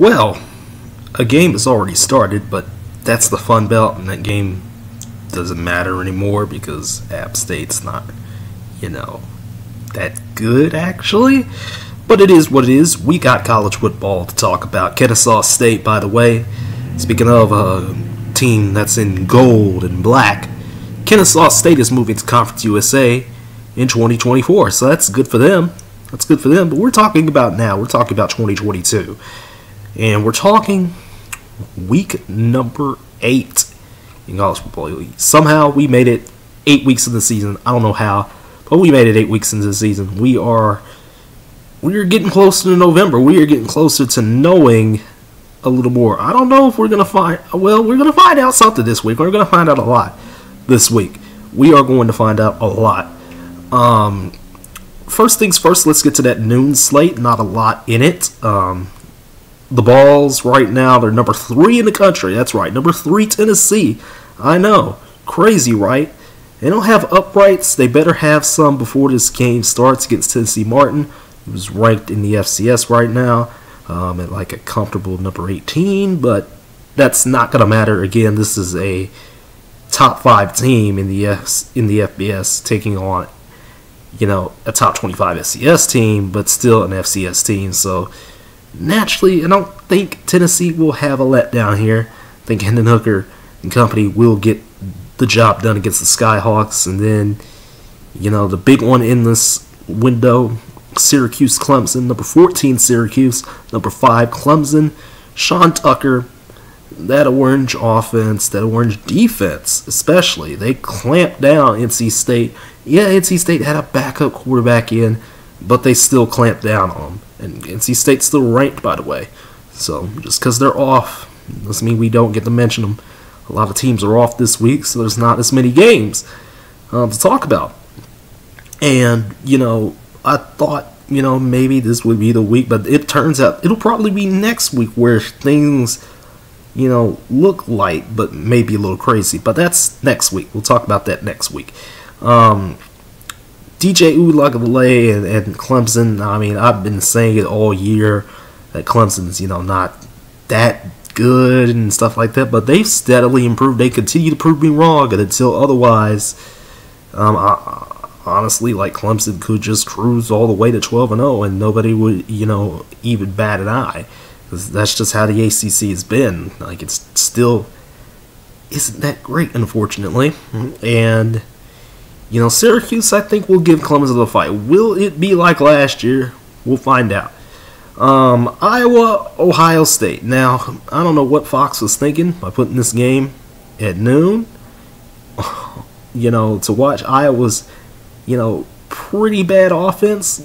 Well, a game has already started, but that's the Fun Belt, and that game doesn't matter anymore because App State's not, you know, that good actually. But it is what it is. We got college football to talk about. Kennesaw State, by the way. Speaking of a team that's in gold and black, Kennesaw State is moving to Conference USA in 2024, so that's good for them. That's good for them. But we're talking about now. We're talking about 2022, and we're talking week number eight in college football. Somehow we made it eight weeks of the season. I don't know how, but we made it eight weeks into the season. We are we are getting closer to November. We are getting closer to knowing a little more. I don't know if we're gonna find. Well, we're gonna find out something this week. We're gonna find out a lot this week. We are going to find out a lot. Um, first things first. Let's get to that noon slate. Not a lot in it. Um, the Vols right now they're number three in the country. That's right, number three Tennessee. I know, crazy, right? They don't have uprights. They better have some before this game starts against Tennessee Martin, who's ranked in the FCS right now um, at like a comfortable number 18. But that's not gonna matter. Again, this is a top five team in the F- in the FBS taking on, you know, a top 25 FCS team, but still an FCS team. So naturally, I don't think Tennessee will have a letdown here. I think Hendon Hooker and company will get the job done against the Skyhawks. And then, you know, the big one in this window Syracuse Clemson, number 14 Syracuse, number 5 Clemson, Sean Tucker. That orange offense, that orange defense, especially, they clamped down NC State. Yeah, NC State had a backup quarterback in, but they still clamped down on them. And NC State's still ranked, by the way. So just because they're off doesn't mean we don't get to mention them. A lot of teams are off this week, so there's not as many games uh, to talk about. And, you know, I thought, you know, maybe this would be the week, but it turns out it'll probably be next week where things, you know, look light, but maybe a little crazy. But that's next week. We'll talk about that next week. Um, DJ Uiagalelei and, and Clemson. I mean, I've been saying it all year that Clemson's, you know, not that good and stuff like that, but they've steadily improved. They continue to prove me wrong, and until otherwise, um, I, honestly, like Clemson could just cruise all the way to 12 and 0, and nobody would, you know, even bat an eye. That's just how the ACC has been. Like it's still isn't that great, unfortunately, and you know, Syracuse, I think, will give Clemson a fight. Will it be like last year? We'll find out. Um, Iowa, Ohio State. Now, I don't know what Fox was thinking by putting this game at noon. You know, to watch Iowa's, you know, pretty bad offense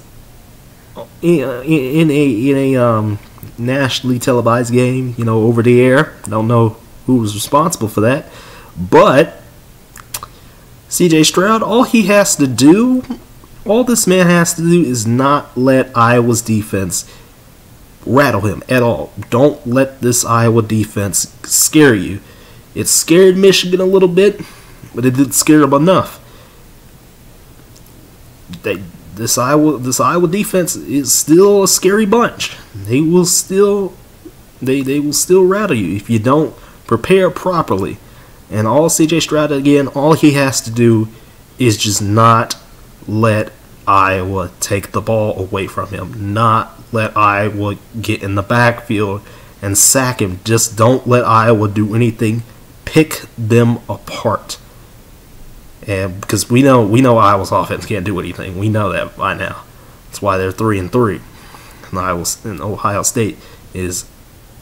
in, in a in a um, nationally televised game. You know, over the air. Don't know who was responsible for that, but CJ Stroud, all he has to do, all this man has to do is not let Iowa's defense rattle him at all. Don't let this Iowa defense scare you. It scared Michigan a little bit, but it didn't scare them enough. They, this Iowa this Iowa defense is still a scary bunch. They will still they they will still rattle you if you don't prepare properly. And all CJ Stroud, again, all he has to do is just not let Iowa take the ball away from him. Not let Iowa get in the backfield and sack him. Just don't let Iowa do anything. Pick them apart. And because we know we know Iowa's offense can't do anything. We know that by now. That's why they're three and three. And Iowa and Ohio State is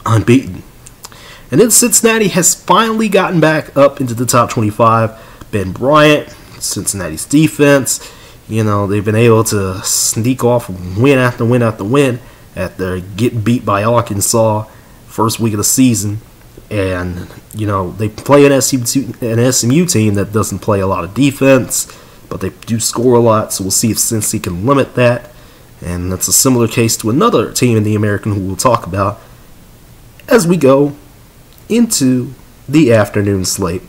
unbeaten. And then Cincinnati has finally gotten back up into the top 25. Ben Bryant, Cincinnati's defense, you know, they've been able to sneak off win after win after win after getting beat by Arkansas first week of the season. And, you know, they play an SMU, team that doesn't play a lot of defense, but they do score a lot, so we'll see if Cincy can limit that. And that's a similar case to another team in the American who we'll talk about as we go into the afternoon slate.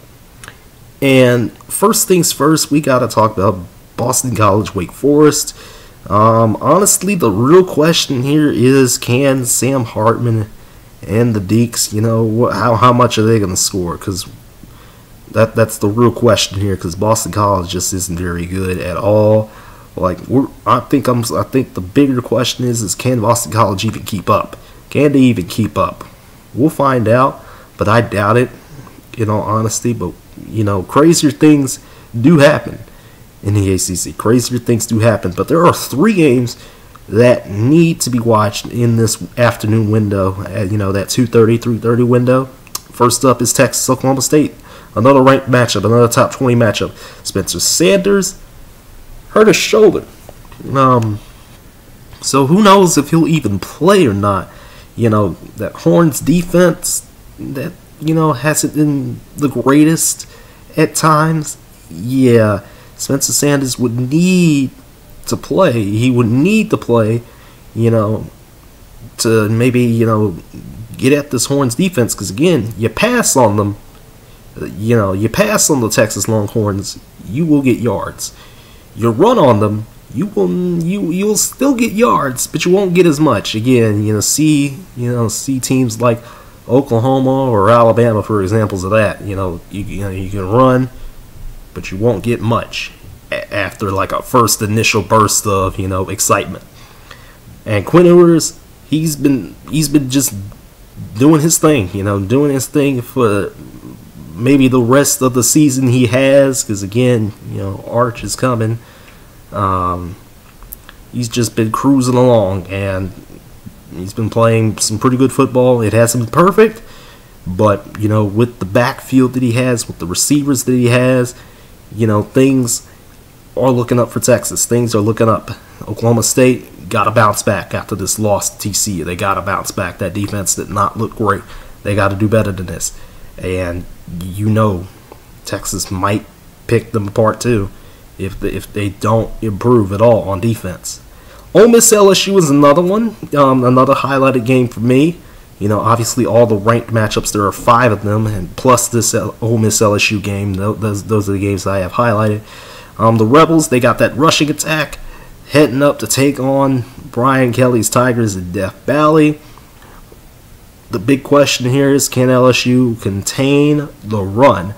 And first things first, we got to talk about Boston College, Wake Forest. Um, honestly, the real question here is can Sam Hartman and the Deacs, you know, how how much are they going to score? Because that that's the real question here. Because Boston College just isn't very good at all. Like we're, I think I'm, I think the bigger question is, is can Boston College even keep up? Can they even keep up? We'll find out, but I doubt it. In all honesty, but you know, crazier things do happen in the ACC. Crazier things do happen, but there are three games that need to be watched in this afternoon window. At, you know, that 2:30, 3:30 window. First up is Texas Oklahoma State, another ranked matchup, another top 20 matchup. Spencer Sanders hurt his shoulder. Um, so who knows if he'll even play or not? You know, that Horns defense that you know hasn't been the greatest at times. Yeah, Spencer Sanders would need to play. He would need to play, you know, to maybe, you know, get at this Horns defense because again, you pass on them, you know, you pass on the Texas Longhorns, you will get yards. You run on them, you will you you'll still get yards, but you won't get as much. Again, you know, see you know see teams like Oklahoma or Alabama for examples of that. You know, you, you know you can run, but you won't get much after like a first initial burst of you know excitement. And Quinn Ewers, he's been he's been just doing his thing, you know, doing his thing for maybe the rest of the season he has, because again, you know, Arch is coming. Um, he's just been cruising along, and he's been playing some pretty good football. It hasn't been perfect, but you know, with the backfield that he has, with the receivers that he has, you know, things are looking up for Texas. Things are looking up. Oklahoma State got to bounce back after this loss to TCU. They got to bounce back. That defense did not look great. They got to do better than this. And you know, Texas might pick them apart too if if they don't improve at all on defense. Ole Miss LSU is another one, um, another highlighted game for me. You know, obviously all the ranked matchups. There are five of them, and plus this Ole Miss LSU game. Those those are the games I have highlighted. Um, the Rebels they got that rushing attack heading up to take on Brian Kelly's Tigers in Death Valley. The big question here is can LSU contain the run?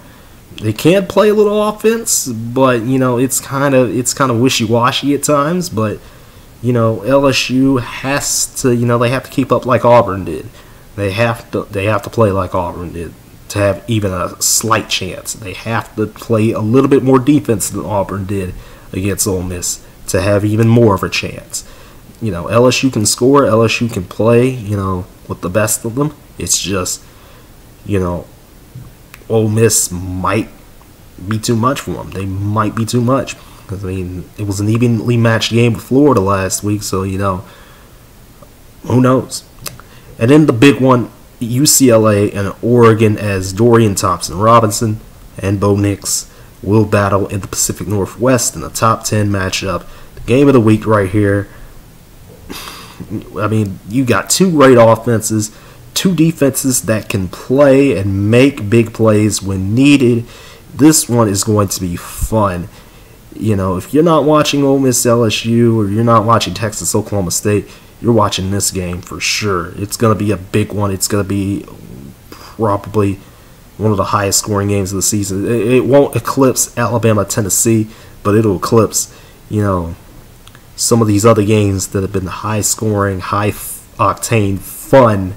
They can play a little offense, but you know it's kind of it's kind of wishy-washy at times. But you know LSU has to you know they have to keep up like Auburn did. They have to they have to play like Auburn did to have even a slight chance. They have to play a little bit more defense than Auburn did against Ole Miss to have even more of a chance. You know, LSU can score, LSU can play, you know, with the best of them. It's just, you know, Ole Miss might be too much for them. They might be too much. Because, I mean, it was an evenly matched game with Florida last week, so, you know, who knows? And then the big one, UCLA and Oregon as Dorian Thompson Robinson and Bo Nix will battle in the Pacific Northwest in the top 10 matchup. The game of the week right here. I mean, you got two great offenses, two defenses that can play and make big plays when needed. This one is going to be fun. You know, if you're not watching Ole Miss LSU or you're not watching Texas Oklahoma State, you're watching this game for sure. It's going to be a big one. It's going to be probably one of the highest scoring games of the season. It, won't eclipse Alabama Tennessee, but it'll eclipse, you know, some of these other games that have been high scoring, high octane, fun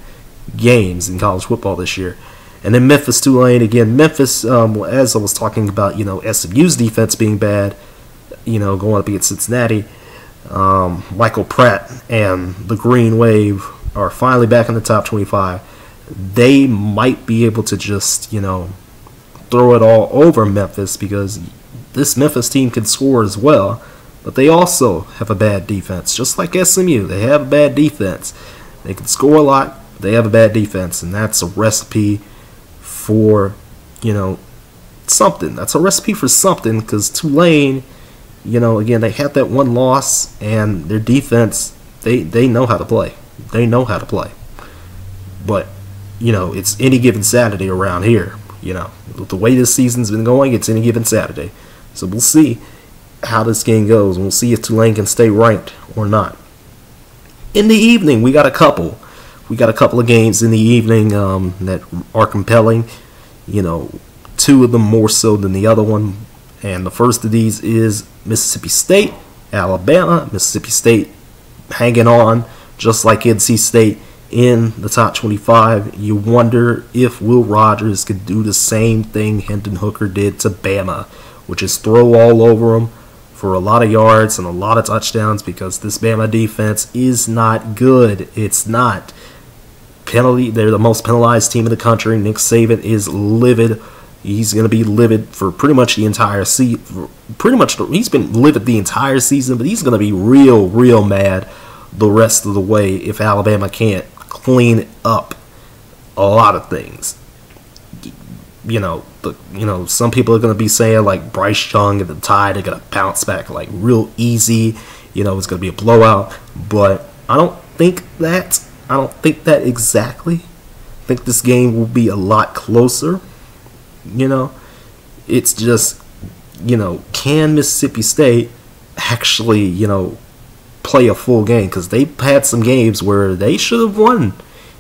games in college football this year. And then Memphis Tulane again. Memphis, um, as I was talking about, you know, SMU's defense being bad, you know, going up against Cincinnati um, Michael Pratt and the Green Wave are finally back in the top 25, they might be able to just, you know, throw it all over Memphis because this Memphis team can score as well, but they also have a bad defense. Just like SMU, they have a bad defense. They can score a lot, they have a bad defense, and that's a recipe for, you know, something. That's a recipe for something because Tulane you know, again, they had that one loss, and their defense, they they know how to play. They know how to play. But you know, it's any given Saturday around here. You know, the way this season's been going, it's any given Saturday. So we'll see how this game goes. We'll see if Tulane can stay ranked or not. In the evening, we got a couple. We got a couple of games in the evening um, that are compelling. You know, two of them more so than the other one. And the first of these is Mississippi State, Alabama. Mississippi State hanging on just like NC State in the top 25. You wonder if Will Rogers could do the same thing Hendon Hooker did to Bama, which is throw all over them for a lot of yards and a lot of touchdowns because this Bama defense is not good. It's not. Penalty, they're the most penalized team in the country. Nick Saban is livid. He's going to be livid for pretty much the entire season. Pretty much, he's been livid the entire season, but he's going to be real, real mad the rest of the way if Alabama can't clean up a lot of things. You know, the, you know, some people are going to be saying like Bryce Young and the Tide are going to bounce back like real easy. You know, it's going to be a blowout, but I don't think that. I don't think that exactly. I think this game will be a lot closer. You know, it's just, you know, can Mississippi State actually, you know, play a full game because they had some games where they should have won.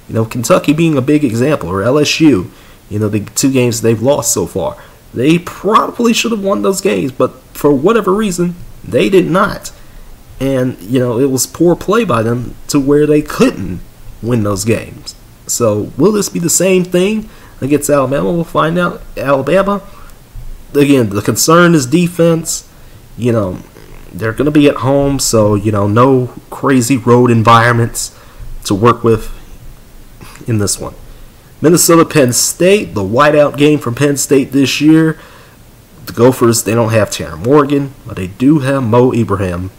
You know, Kentucky being a big example, or LSU. You know, the two games they've lost so far. They probably should have won those games, but for whatever reason, they did not. And, you know, it was poor play by them to where they couldn't win those games. So, will this be the same thing against Alabama? We'll find out. Alabama, again, the concern is defense. You know, they're going to be at home, so you know, no crazy road environments to work with in this one. Minnesota Penn State, the whiteout game from Penn State this year. The Gophers, they don't have Tanner Morgan, but they do have Mo Ibrahim.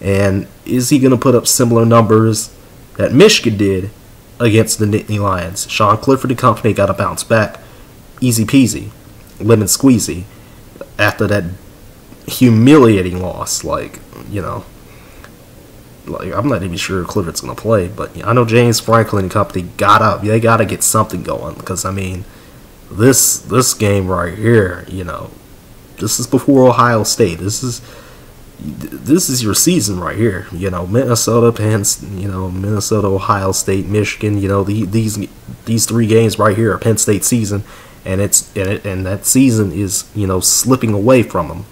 And is he going to put up similar numbers that Michigan did against the Nittany Lions? Sean Clifford and company got to bounce back. Easy peasy, lemon squeezy after that humiliating loss. Like, you know, like I'm not even sure Clifford's gonna play, but I know James Franklin and company got up. They got to get something going because I mean, this this game right here, you know, this is before Ohio State. This is this is your season right here. You know, Minnesota, Penn, you know, Minnesota, Ohio State, Michigan. You know, the, these these three games right here are Penn State season, and it's and, it, and that season is you know slipping away from them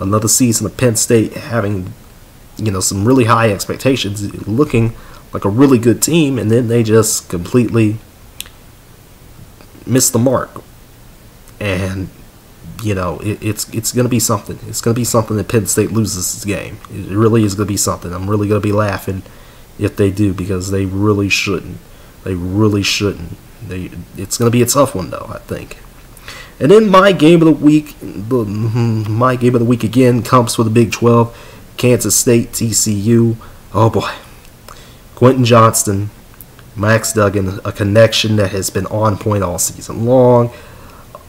another season of Penn State having, you know, some really high expectations, looking like a really good team, and then they just completely miss the mark. And you know, it, it's it's going to be something. It's going to be something that Penn State loses this game. It really is going to be something. I'm really going to be laughing if they do because they really shouldn't. They really shouldn't. They, it's going to be a tough one though. I think. And then my game of the week, mm-hmm, my game of the week again comes for the Big 12, Kansas State, TCU. Oh boy, Quentin Johnston, Max Duggan, a connection that has been on point all season long.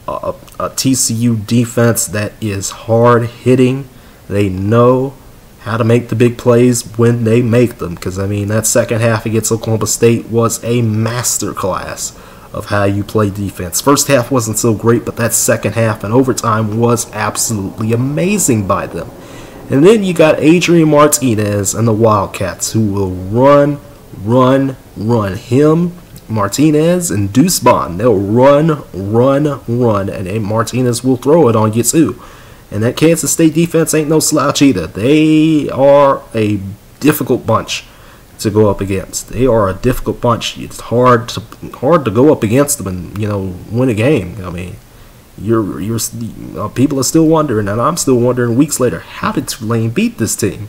A, a TCU defense that is hard hitting. They know how to make the big plays when they make them. Because I mean, that second half against Oklahoma State was a masterclass of how you play defense. First half wasn't so great, but that second half and overtime was absolutely amazing by them. And then you got Adrian Martinez and the Wildcats who will run, run, run. Him, Martinez, and Deuce Vaughn. They'll run, run, run, and Martinez will throw it on you too. And that Kansas State defense ain't no slouch either. They are a difficult bunch to go up against. They are a difficult bunch. It's hard to hard to go up against them and you know win a game. I mean, you're you're uh, people are still wondering, and I'm still wondering weeks later how did Tulane beat this team?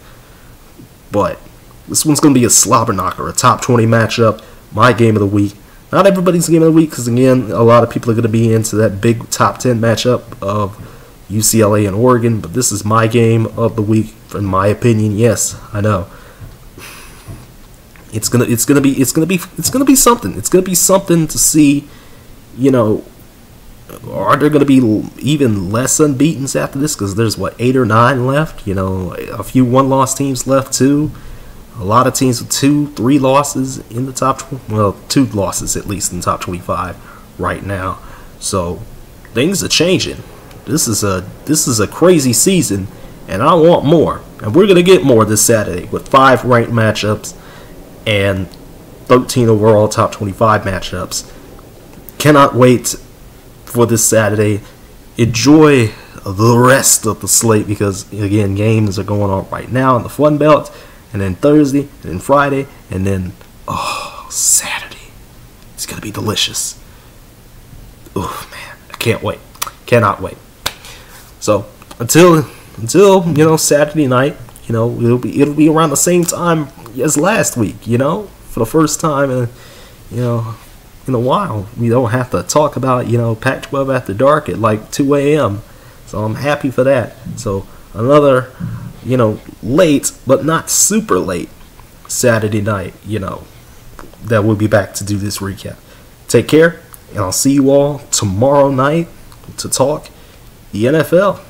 But this one's going to be a slobber knocker, a top 20 matchup. My game of the week. Not everybody's game of the week because again, a lot of people are going to be into that big top 10 matchup of UCLA and Oregon. But this is my game of the week, in my opinion. Yes, I know it's gonna it's gonna be it's gonna be it's gonna be something. It's gonna be something to see. You know, are there gonna be even less unbeaten's after this? Because there's what eight or nine left. You know, a few one-loss teams left too. A lot of teams with two, three losses in the top. Tw- well, two losses at least in the top twenty-five right now. So things are changing. This is a this is a crazy season, and I want more. And we're gonna get more this Saturday with five ranked matchups and 13 overall top 25 matchups. Cannot wait for this Saturday. Enjoy the rest of the slate because again, games are going on right now in the Fun Belt, and then Thursday, and then Friday, and then oh Saturday. It's gonna be delicious. Oh man, I can't wait. Cannot wait. So until until you know Saturday night, you know it'll be it'll be around the same time as last week. You know, for the first time in you know in a while, we don't have to talk about you know Pac-12 after dark at like 2 a.m. So I'm happy for that. So another you know late but not super late Saturday night. You know that we'll be back to do this recap. Take care, and I'll see you all tomorrow night to talk the NFL.